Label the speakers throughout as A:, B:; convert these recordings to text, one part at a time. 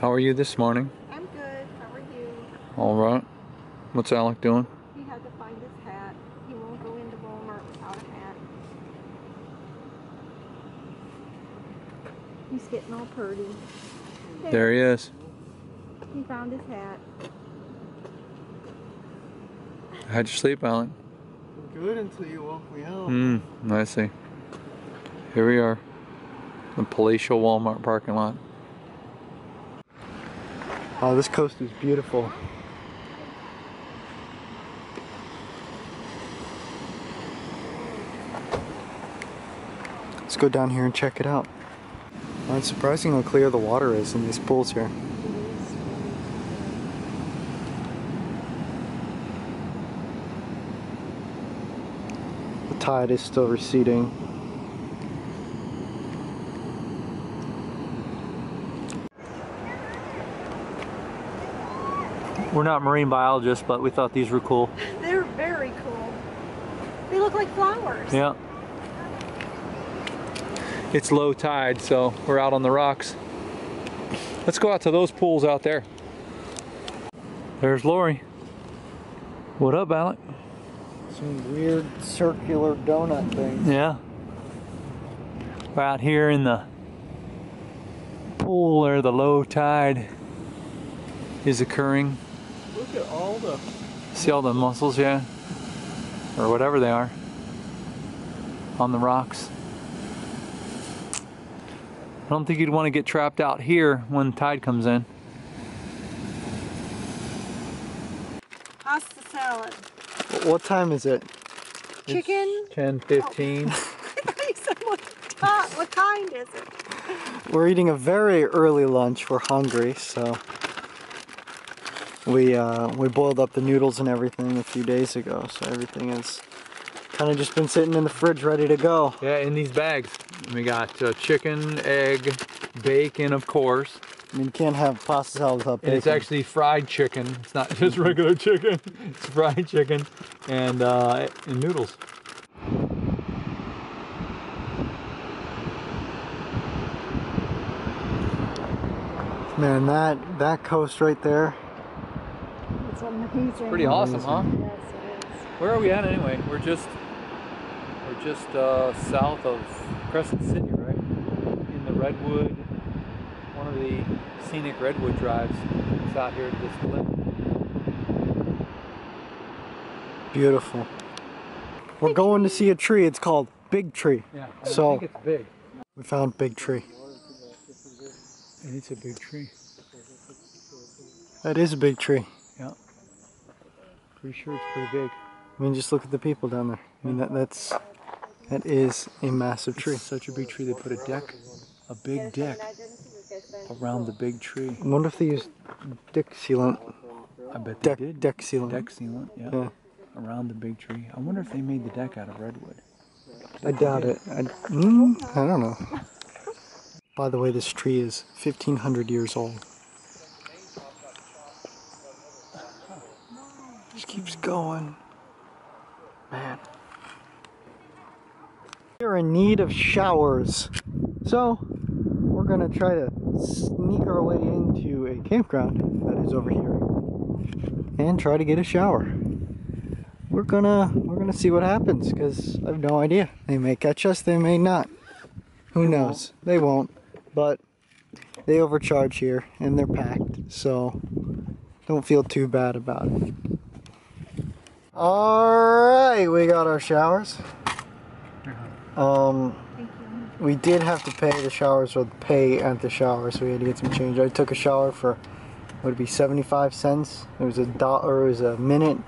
A: How are you this morning?
B: I'm good. How are you?
A: All right. What's Alec doing?
B: He had to find his hat. He won't go into Walmart without a hat. He's getting all purdy.
A: There he is.
B: He found his hat.
A: How'd you sleep, Alec?
C: Good until you woke me up.
A: Hmm, I see. Here we are. The palatial Walmart parking lot.
C: Oh, this coast is beautiful. Let's go down here and check it out. Oh, it's surprising how clear the water is in these pools here. The tide is still receding.
A: We're not marine biologists, but we thought these were cool.
B: They're very cool. They look like flowers.
A: Yeah. It's low tide, so we're out on the rocks. Let's go out to those pools out there. There's Lori. What up, Alec?
C: Some weird circular donut thing.
A: Yeah. We're out here in the pool where the low tide is occurring.
C: Look at all the
A: See all the mussels, yeah? Or whatever they are. On the rocks. I don't think you'd want to get trapped out here when tide comes in.
B: Pasta salad.
C: What time is it?
B: Chicken.
A: 10, 15.
B: I thought you said what, what kind is it?
C: We're eating a very early lunch. We're hungry, so we uh, we boiled up the noodles and everything a few days ago. So everything has kind of just been sitting in the fridge, ready to go.
A: yeah, in these bags. We got uh, chicken, egg, bacon, of course.
C: I mean, you can't have pasta salad without
A: And it's actually fried chicken. It's not just regular chicken. It's fried chicken and, uh, and noodles.
C: man, that that coast right there.
B: It's.
A: Pretty awesome, huh?
B: Yes, it is.
A: Where are we at anyway? We're just we're just uh, south of Crescent City, right? In the Redwood, one of the scenic Redwood drives. It's out here at this cliff.
C: Beautiful. We're going to see a tree. It's called Big Tree.
A: Yeah,
C: I So- think
A: it's big.
C: We found Big Tree.
A: And it's a big tree.
C: That is a big tree.
A: Pretty sure it's pretty big.
C: I mean, just look at the people down there. I mean, that that's that is a massive tree.
A: It's such a big tree. They put a deck, a big deck around the big tree.
C: I wonder if they used deck sealant.
A: I bet they
C: Deck
A: did.
C: deck sealant.
A: Deck sealant, yeah.
C: Yeah.
A: Around the big tree. I wonder if they made the deck out of redwood.
C: I doubt it. I, mm, I don't know. By the way, this tree is 1500 years old. Just keeps going. Man. We're in need of showers. So, we're gonna try to sneak our way into a campground that is over here and try to get a shower we're gonna we're gonna see what happens because I have no idea. They may catch us, they may not. Who knows? They won't. But they overcharge here and they're packed, so don't feel too bad about it. Alright, we got our showers. Um we did have to pay the showers or pay at the shower, so we had to get some change. I took a shower for would it be 75 cents? It was a dollar, it was a minute,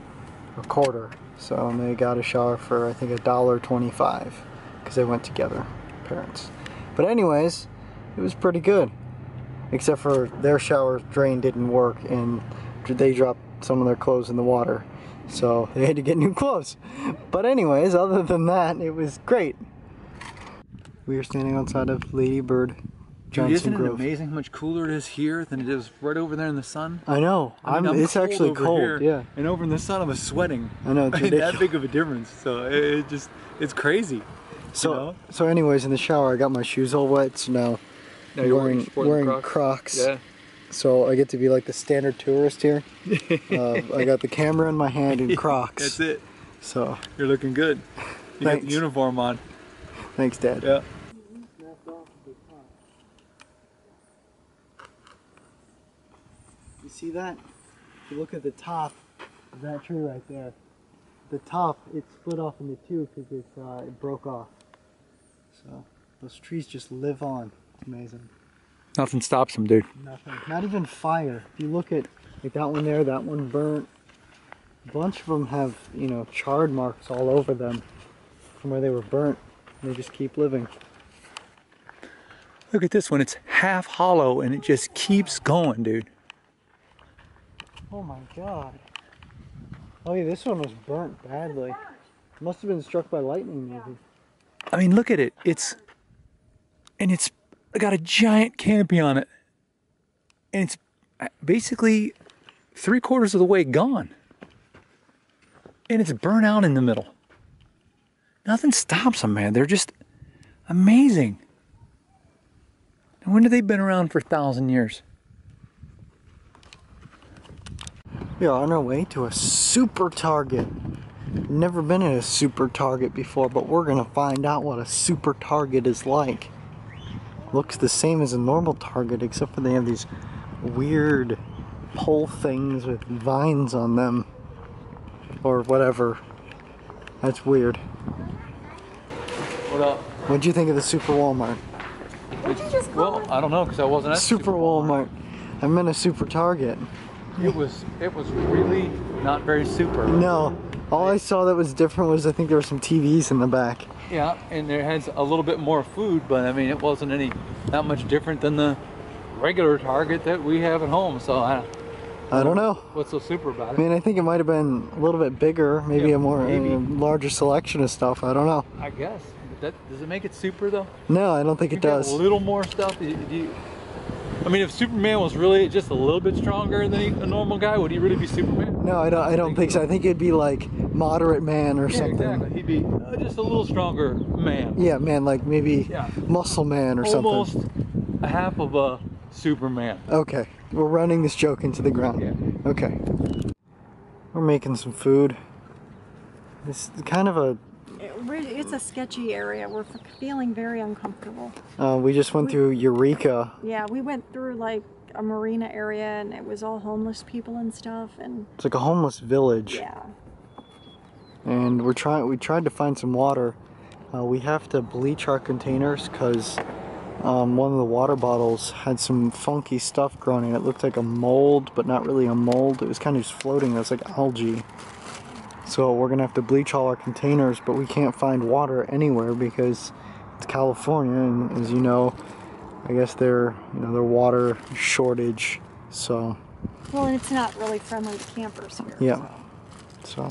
C: a quarter. So they got a shower for I think a dollar 25 because they went together, parents. But anyways, it was pretty good, except for their shower drain didn't work and they dropped some of their clothes in the water, so they had to get new clothes. But anyways, other than that, it was great. We are standing outside of Lady Bird
A: Dude,
C: Johnson
A: isn't it
C: Grove.
A: amazing how much cooler it is here than it is right over there in the sun?
C: I know.
A: I mean,
C: I'm, it's actually
A: over
C: cold.
A: here,
C: Yeah.
A: And over in the sun, I was sweating.
C: I know. It's
A: I mean, that big of a difference. So it, it just, it's crazy.
C: So,
A: know?
C: so anyways, in the shower, I got my shoes all wet. So now
A: Now
C: I'm
A: you're
C: wearing, wearing
A: Crocs?
C: Crocs.
A: Yeah.
C: so I get to be like the standard tourist here. uh, I got the camera in my hand and Crocs.
A: That's it.
C: So
A: You're looking good. You got
C: Thanks.
A: the uniform on.
C: Thanks, Dad.
A: Yeah.
C: You see that? If you look at the top of that tree right there, the top it split off into two because it uh, it broke off. So those trees just live on. It's amazing.
A: Nothing stops them, dude.
C: Nothing. Not even fire. If you look at like that one there, that one burnt. A bunch of them have you know charred marks all over them from where they were burnt. They just keep living.
A: Look at this one. It's half hollow and it just keeps going, dude.
C: Oh my god. Oh yeah, this one was burnt badly. Must have been struck by lightning maybe.
A: I mean, look at it. It's and it's got a giant canopy on it, and it's basically three quarters of the way gone, and it's burnt out in the middle. Nothing stops them, man. They're just amazing. And when have they been around for a thousand years?
C: We are on our way to a super target. Never been in a super target before, but we're gonna find out what a super target is like. Looks the same as a normal target, except for they have these weird pole things with vines on them. Or whatever. That's weird.
A: What up?
C: What'd you think of the Super Walmart?
B: What'd you just call
A: Well,
B: it?
A: I don't know because I wasn't at
C: Super Walmart. I meant a super target.
A: It was it was really not very super.
C: No. All I saw that was different was I think there were some TVs in the back.
A: Yeah, and there has a little bit more food, but I mean, it wasn't any that much different than the regular Target that we have at home. So I,
C: I don't know.
A: what's so super about it?
C: I mean, I think it might have been a little bit bigger, maybe
A: Yeah,
C: a more
A: maybe.
C: uh, larger selection of stuff. I don't know.
A: I guess. That does it make it super though?
C: No, I don't think
A: You
C: it does.
A: a little more stuff. Do you, do you- I mean, if Superman was really just a little bit stronger than he- a normal guy, would he really be Superman?
C: No, I don't. I don't think so. I think it'd be like moderate man or
A: Yeah,
C: something.
A: exactly. He'd be uh, just a little stronger man.
C: Yeah, man, like maybe
A: Yeah.
C: muscle man or
A: Almost
C: something.
A: Almost a half of a Superman.
C: Okay, we're running this joke into the ground.
A: Yeah.
C: Okay. We're making some food. It's kind of a.
B: It's a sketchy area. We're feeling very uncomfortable.
C: Uh, we just went through Eureka.
B: Yeah, we went through like a marina area and it was all homeless people and stuff. And
C: It's like a homeless village.
B: yeah,
C: and we're trying we tried to find some water uh, we have to bleach our containers because um, one of the water bottles had some funky stuff growing in it. It looked like a mold, but not really a mold. It was kind of just floating. It was like algae. So we're gonna have to bleach all our containers, but we can't find water anywhere because it's California, and as you know, I guess they're you know their water shortage. So
B: well, and it's not really friendly to campers here.
C: Yeah.
B: so.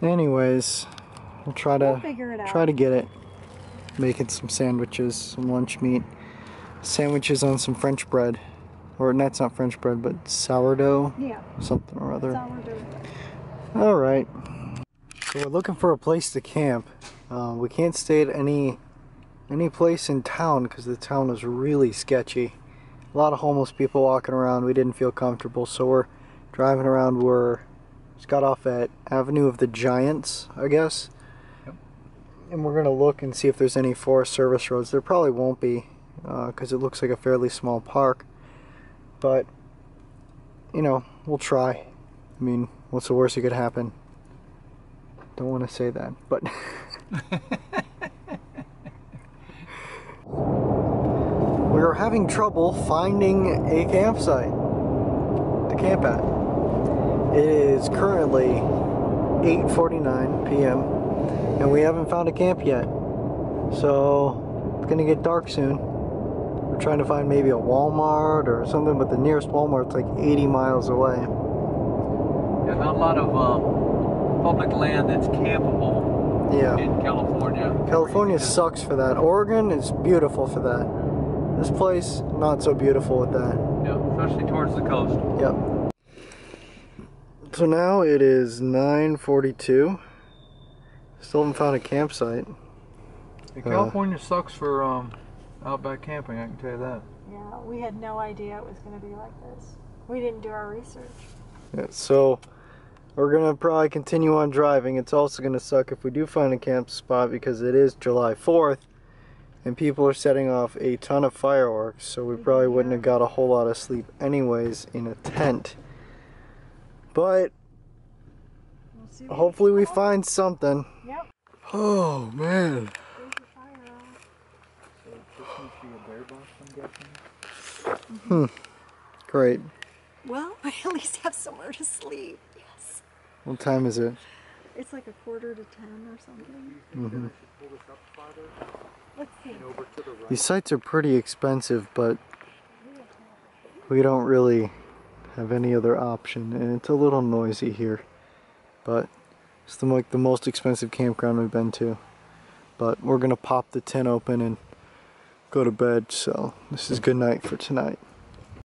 C: so, anyways, we'll try to
B: We'll figure it out.
C: try to get it. Making some sandwiches, some lunch meat, sandwiches on some French bread, or that's not French bread, but sourdough,
B: Yeah,
C: something or other.
B: doing.
C: All right. So we're looking for a place to camp. Uh, we can't stay at any any place in town because the town is really sketchy. A lot of homeless people walking around. We didn't feel comfortable, so we're driving around. We're just got off at Avenue of the Giants, I guess.
A: Yep.
C: And we're gonna look and see if there's any Forest Service roads. There probably won't be because it looks like a fairly small park. But you know, we'll try. I mean, what's the worst that could happen? Don't want to say that, but. we are having trouble finding a campsite to camp at. It is currently 8:49 p.m. and we haven't found a camp yet. So it's gonna get dark soon. We're trying to find maybe a Walmart or something, but the nearest Walmart's like 80 miles away.
A: Yeah, not a lot of um, public land that's campable
C: Yeah.
A: in California.
C: California sucks for that. Oregon is beautiful for that. This place, not so beautiful with that.
A: Yeah, especially towards the coast.
C: Yep. So now it is 9:42. Still haven't found a campsite.
A: California sucks for um, outback camping. I can tell you that.
B: Yeah, we had no idea it was going to be like this. We didn't do our research.
C: Yeah, so we're gonna probably continue on driving. It's also gonna suck if we do find a camp spot because it is July 4th and people are setting off a ton of fireworks, so we probably wouldn't have got a whole lot of sleep anyways in a tent. But
B: We'll
C: hopefully we find something.
B: Yep.
C: Oh man.
B: There's the fire out.
A: So this must be a bear box, I'm guessing.
C: Great.
B: Well, we at least have somewhere to sleep. Yes.
C: What time is it?
B: It's like a quarter to ten or something.
A: Pull this up farther
B: Let's see.
A: and over to the right.
C: These sites are pretty expensive, but we don't really have any other option, and it's a little noisy here. But it's the like the most expensive campground we've been to. But we're gonna pop the tent open and go to bed. So this is good night for tonight.